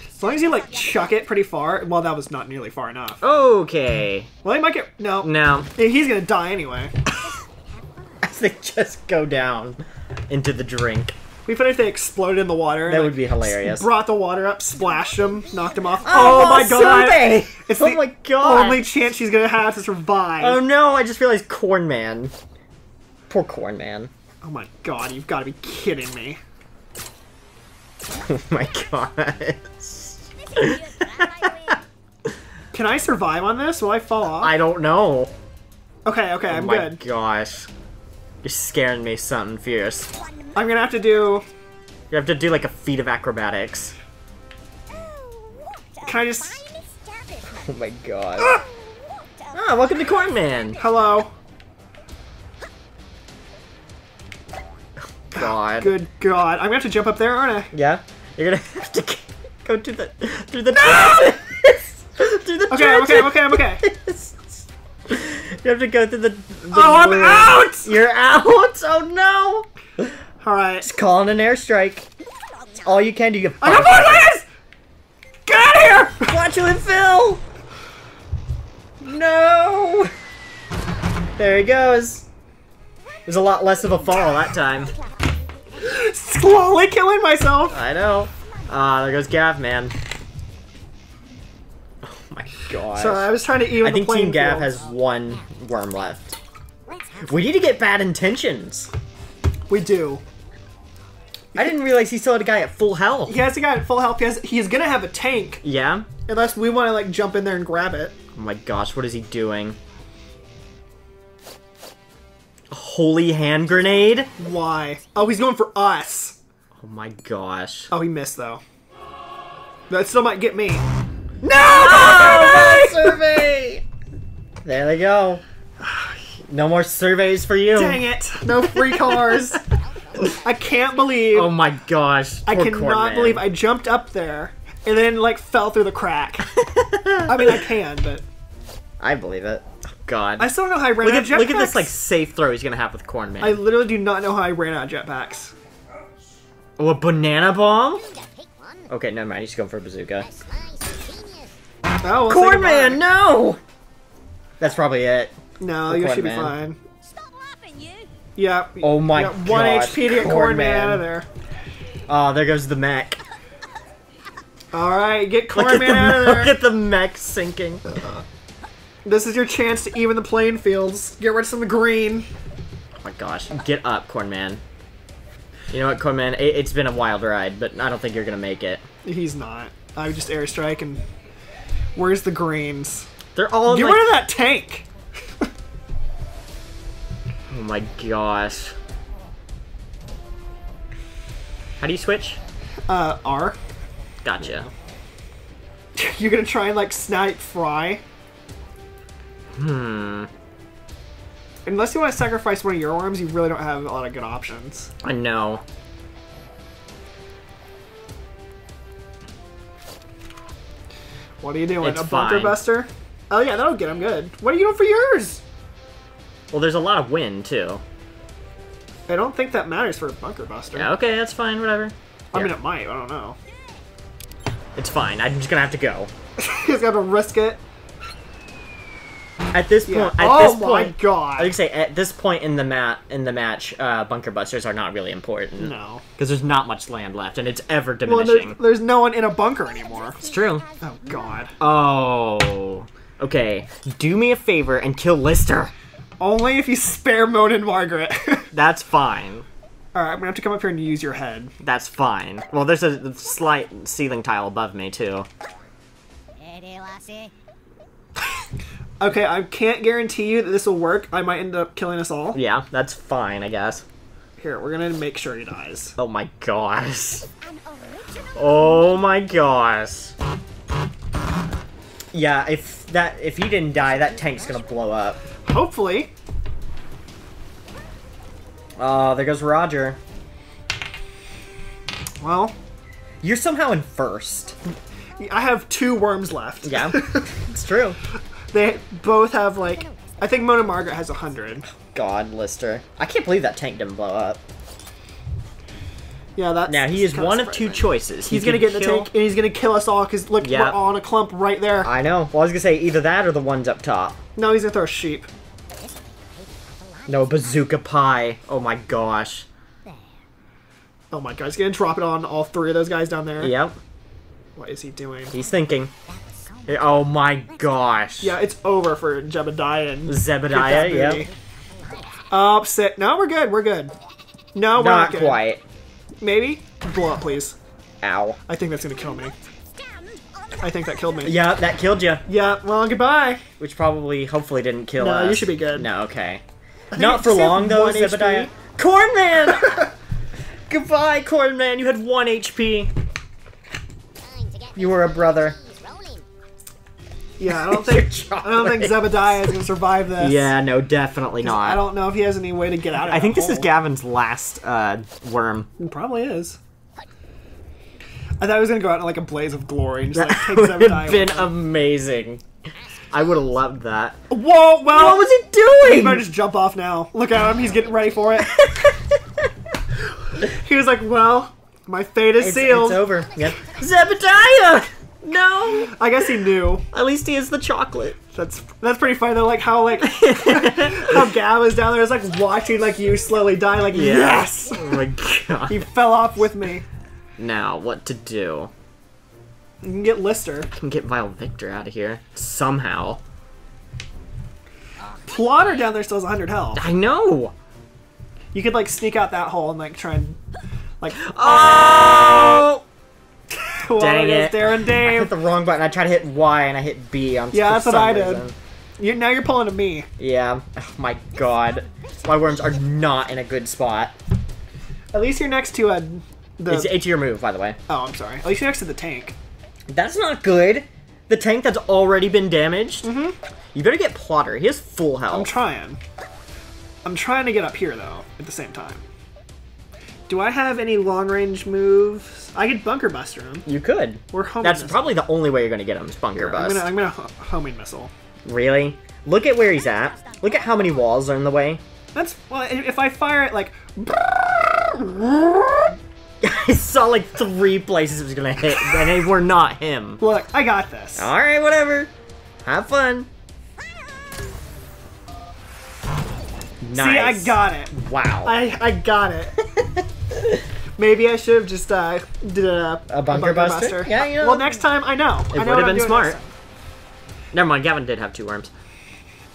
As long as you like chuck it pretty far. Well, that was not nearly far enough. Okay. Well, he might get no. No. He's gonna die anyway. *laughs* as they just go down into the drink, We funny if they exploded in the water. that and, would be hilarious. Brought the water up, splashed him, knocked him off. Oh, oh my god! Survey! It's oh the my god! Only chance she's gonna have to survive. Oh no! I just realized Corn Man. Poor Corn Man. Oh my god! You've got to be kidding me. *laughs* Oh my god. This is good. I win. Can I survive on this? Will I fall off? I don't know. Okay, okay, oh I'm good. my good. gosh. You're scaring me something fierce. I'm gonna have to do. You have to do like a feat of acrobatics. Can I just? *laughs* Oh my god. ah, welcome to Corn Man. Hello. *laughs* God. Good God! I'm gonna have to jump up there, aren't I? Yeah? You're gonna have to go to *laughs* the through the trenches. through the Okay, okay, trenches. okay, I'm okay. You have to go through the. the Oh, I'm out! You're out! Oh no! All right. Just calling an airstrike. All you can do. You I got four. Get out of here! Flatulent Phil! No! There he goes. There's a lot less of a fall that time. Slowly killing myself. I know. Ah, there goes Gav, man. Oh my god. Sorry, I was trying to even I think Team Gav field. has one worm left. We need to get bad intentions. We do. I didn't realize he still had a guy at full health. He has a guy at full health. He has, he's gonna have a tank Yeah? unless we want to like jump in there and grab it. Oh my gosh, what is he doing? A holy hand grenade? Why? Oh, he's going for us. Oh my gosh. Oh, he missed though. That still might get me. No! Ah! Oh, survey! There they go. No more surveys for you. Dang it! No free cars. I can't believe. Oh my gosh. I poor cannot Cornman. believe I jumped up there and then like fell through the crack. *laughs* I mean, I can, but I believe it. Oh god. I still don't know how I ran look out at of jetpacks. look at this like safe throw he's gonna have with Cornman. I literally do not know how I ran out of jetpacks. Oh, a banana bomb? to pick one. Okay, never mind. He's going for a bazooka. Nice, genius. Oh, well, say Cornman, goodbye. no! That's probably it. No, you should be Cornman. fine. Stop laughing, you. Yeah. Oh my you got One God, HP to get Cornman Cornman. out of there. Oh, there goes the mech. All right, get Corn Man Cornman the, out of *laughs* look there. at the mech sinking. Uh-uh. This is your chance to even the playing fields. Get rid of some of the green. Oh my gosh. Get up, Corn Man. You know what, Cornman? It, it's been a wild ride, but I don't think you're gonna make it. He's not. I would just airstrike and. Where's the greens? They're all Get like, rid of that tank. Oh my gosh. How do you switch? Uh, R. Gotcha. *laughs* You're gonna try and like snipe Fry. Hmm. Unless you want to sacrifice one of your arms, you really don't have a lot of good options. I know. What are you doing? It's a bunker fine. buster? Oh yeah, that'll get him good. What are you doing for yours? Well, there's a lot of wind too. I don't think that matters for a bunker buster. Yeah, okay, that's fine. Whatever. I mean, it might. I don't know. It's fine. I'm just gonna have to go. *laughs* He's to risk it. At this Yeah. point, at oh this my point, god. I would say at this point in the mat in the match, uh, bunker busters are not really important. no. because there's not much land left, and it's ever Well, diminishing. there's, there's no one in a bunker anymore. it's true. Oh god. Oh, okay. Do me a favor and kill Lister. Only if you spare Moaning Margaret. *laughs* That's fine. Alright, I'm gonna have to come up here and use your head. That's fine. Well, there's a slight ceiling tile above me, too. *laughs* okay, I can't guarantee you that this will work. I might end up killing us all. Yeah, that's fine, I guess. Here, we're gonna make sure he dies. Oh my gosh. Oh my gosh. Yeah, if that if he didn't die, that tank's gonna blow up. Hopefully. Oh, there goes Roger. Well, You're somehow in first. I have two worms left. Yeah, *laughs* it's true. They both have like I think Moaning Margaret has a hundred. God, Lister. I can't believe that tank didn't blow up. Yeah, that's Now he is one of two surprising. choices. He He's gonna get in the tank and he's gonna kill us all because look, Yeah. we're all in a clump right there. I know. Well, I was gonna say either that or the ones up top. No, he's gonna throw a sheep. No, bazooka pie. Oh my gosh. Oh my god, he's gonna drop it on all three of those guys down there. Yep, What is he doing? he's thinking. Oh my gosh. Yeah, it's over for Jebediah and Zebediah, yep. Upset. No, we're good. We're good. No, we're not, Not quite. Maybe blow up, please. Ow. I think that's gonna kill me. I think that killed me. Yeah, that killed you. Yeah. Well, goodbye. Which probably, hopefully, didn't kill No, us. you should be good. No, okay. *laughs* Not for long though, Zebediah. Cornman! *laughs* Goodbye, Cornman. You had one HP. time to get You were a brother. Yeah, I don't *laughs* think I don't think. Zebediah is gonna survive this. Yeah, no, definitely not. I don't know if he has any way to get out of I think this is. Gavin's last uh, worm. It probably is. I thought he was gonna go out in like a blaze of glory and just like take Zebediah. been amazing. I would have loved that. Whoa! Well, What was he doing? He might just jump off now. Look at him; he's getting ready for it. *laughs* he was like, "Well, my fate is It's, sealed." it's over. Yep. Zebediah! No! I guess he knew. At least he has the chocolate. That's that's pretty funny though. Like how like *laughs* how Gav was down there, is like watching like you slowly die. Like yes, Oh my god. he fell off with me. Now, what to do? You can get Lister. I can get Vile Victor out of here. Somehow. Plotter down there still has 100 health. I know! You could like sneak out that hole and like try and like Oh! *laughs* well, Dang it. Darren I hit the wrong button. I tried to hit Y and I hit B um, on Yeah, that's what I did. reason. You, now you're pulling to me. Yeah. Oh my god. My worms are not in a good spot. At least you're next to a. The, It's, it's your move, by the way. oh, I'm sorry. At least you're next to the tank. That's not good. The tank that's already been damaged. Mm-hmm. You better get Plotter. He has full health. I'm trying. I'm trying to get up here though at the same time. Do I have any long range moves? I could bunker buster him. you could. Or homing That's missile. probably the only way you're gonna get him. is bunker I'm bust. gonna I'm gonna homing missile. Really? Look at where he's at. Look at how many walls are in the way. That's well. If I fire it like, *laughs* I saw like three places it was gonna hit, and they were not him. look, I got this. All right, whatever. Have fun. Nice. See, I got it. Wow. I I got it. *laughs* Maybe I should have just uh did a, A bunker buster? Yeah, you know. Well, next time I know. It I would have been smart. Never mind. Gavin did have two worms.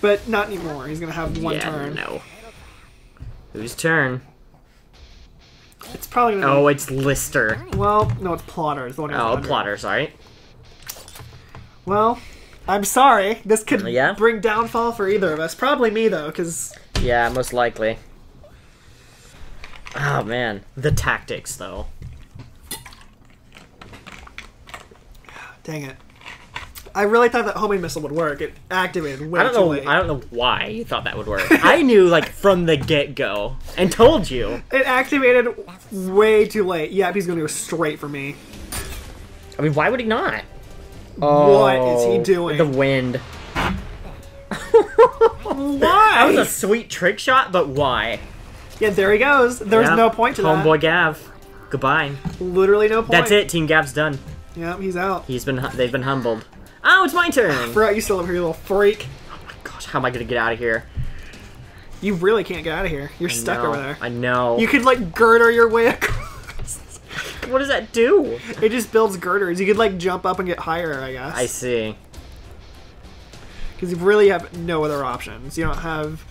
But not anymore. He's gonna have one yeah. turn. No. Whose turn? It's probably gonna. Oh, it's Lister. Well, no, it's Plotter. It's the one Oh. Plotter. Sorry. Well, I'm sorry. This could Yeah? bring downfall for either of us. Probably me though, because Yeah, most likely. Oh man, the tactics though. dang it. I really thought that homing missile would work. It activated way I don't too know. late. I don't know why you thought that would work. *laughs* I knew like from the get go and told you. It activated way too late. Yep, he's gonna go straight for me. I mean, why would he not? What is he Oh, doing? The wind. What That was a sweet trick shot, but why? Yeah, there he goes. There's Yep. no point to that. Homeboy Gav. Goodbye. Literally no point. That's it. Team Gav's done. Yeah, he's out. He's been. They've been humbled. Oh, it's my turn. Forgot you still live here, you little freak. Oh my gosh, how am I gonna get out of here? You really can't get out of here. You're stuck No, over there. I know. You could like girder your way *laughs* across. What does that do? It just builds girders. You could like jump up and get higher, I guess. I see. Because you really have no other options. You don't have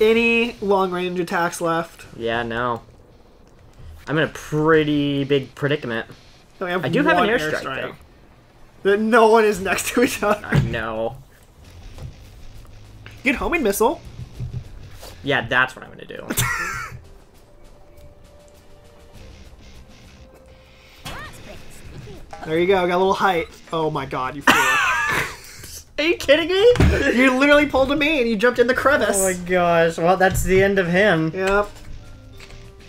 any long range attacks left. Yeah, no. I'm in a pretty big predicament. Have I do have an one airstrike, though. That no one is next to each other. I know. Get homing missile. Yeah, that's what I'm gonna do. *laughs* There you go. Got a little height. Oh my god, you fool. *laughs* Are you kidding me? you literally pulled a me and you jumped in the crevice. Oh my gosh. Well, that's the end of him. Yep.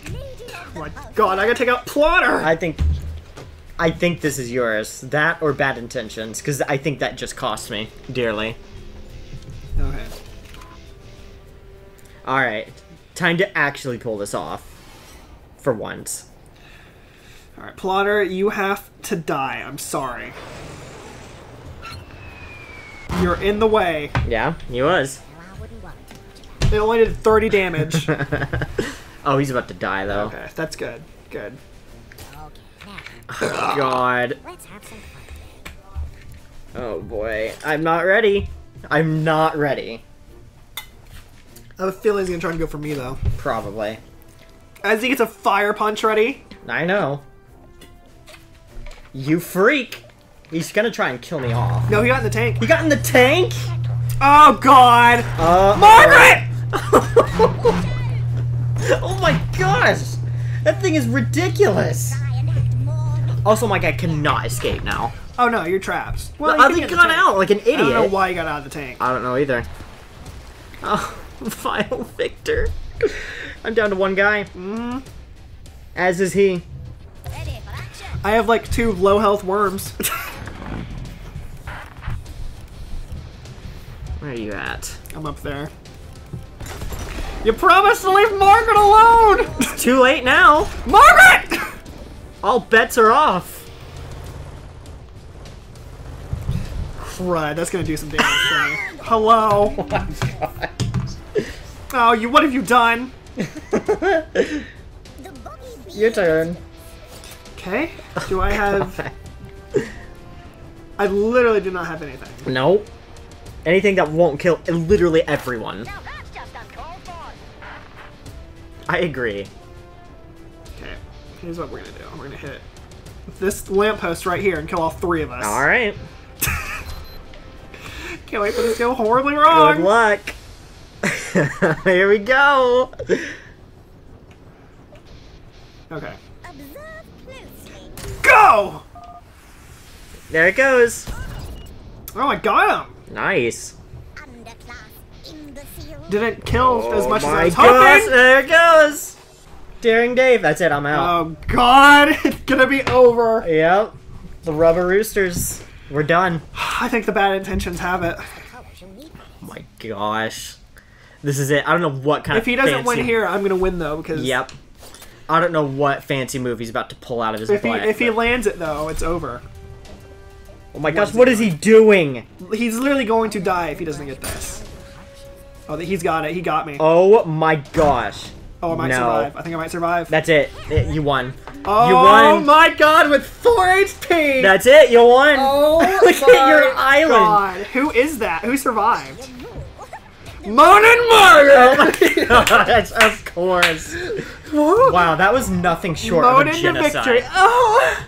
Oh my god, I gotta take out Plotter. I think. I think this is yours. That or bad intentions, because I think that just cost me dearly. Okay. All right, time to actually pull this off. For once. Alright, Plotter, you have to die. I'm sorry. You're in the way. Yeah, he was. It only did 30 damage. *laughs* oh, he's about to die though. okay, that's good. Good. Okay, *laughs* God. let's have some fun. Oh boy, I'm not ready. I'm not ready. I have a feeling he's gonna try and go for me though. Probably. As he gets a fire punch ready. I know. You freak! He's gonna try and kill me off. No, he got in the tank. He got in the tank? Oh god! Uh, Margaret! *laughs* *laughs* oh my gosh! That thing is ridiculous! Also, my guy cannot escape now. Oh no, you're trapped. Well, Well, you he can get in got out like an idiot. I don't know why he got out of the tank. I don't know either. Oh, *laughs* final victor. I'm down to one guy. Mm-hmm. As is he. ready for action. I have like two low health worms. *laughs* Where are you at? I'm up there. You promised to leave Margaret alone! It's Too late now. Margaret! *laughs* All bets are off. Crud, that's gonna do some damage to me. *laughs* Hello? Oh my *laughs* god. Oh, you, what have you done? The buggy bee Your turn. Okay, do I have... *laughs* I literally do not have anything. No. Anything that won't kill literally everyone. Now that's just for. I agree. Okay, here's what we're gonna do. We're gonna hit this lamppost right here and kill all three of us. Alright. *laughs* Can't wait for this to go horribly wrong. Good luck. *laughs* Here we go. Okay. Go! There it goes. Oh, I got him! Nice. Didn't kill as much as I Oh my was gosh, hoping. there it goes. Daring Dave. That's it. I'm out. Oh god, *laughs* it's gonna be over. Yep. The rubber roosters. We're done. I think the bad intentions have it. Colors you need. Oh my gosh. This is it. I don't know what kind If of he doesn't fancy... win here, I'm gonna win though because Yep. I don't know what fancy move he's about to pull out of his if he butt. if he lands it though, it's over. oh my gosh, What's he he doing? He's literally going to die if he doesn't get this. Oh, he's got it. He got me. Oh my gosh. Oh, I might no. survive. I think I might survive. That's it. It- You won. oh you won. my god, with four HP. That's it. You won. Oh *laughs* Look at your island. God. Who is that? Who survived? Moan and Oh Margaret. my gosh, of course. Wow, that was nothing short Moan of a genocide. victory. Oh.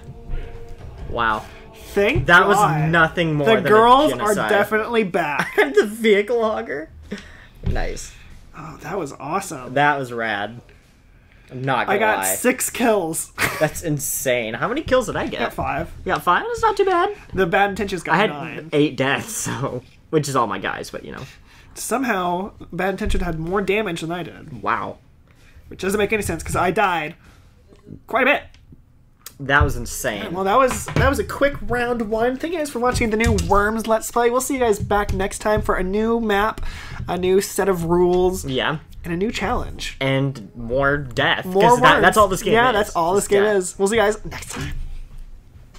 Wow. Thank That God. was nothing more The than a girls are definitely back. *laughs* The vehicle hogger. Nice. Oh, that was awesome. That was rad. I'm not gonna I got lie. six kills. *laughs* That's insane. How many kills did I get? I Got five. You got five? That's not too bad. The bad intentions got I had nine. eight deaths, so which is all my guys, but you know. Somehow, bad intention had more damage than I did, Wow. which doesn't make any sense because I died quite a bit. That was insane. Well, that was that was a quick round one. Thank you guys for watching the new Worms Let's Play. We'll see you guys back next time for a new map. A new set of rules, Yeah. and a new challenge. And more death. More that, that's all this game yeah, is. that's all this game death. is. We'll see you guys next time.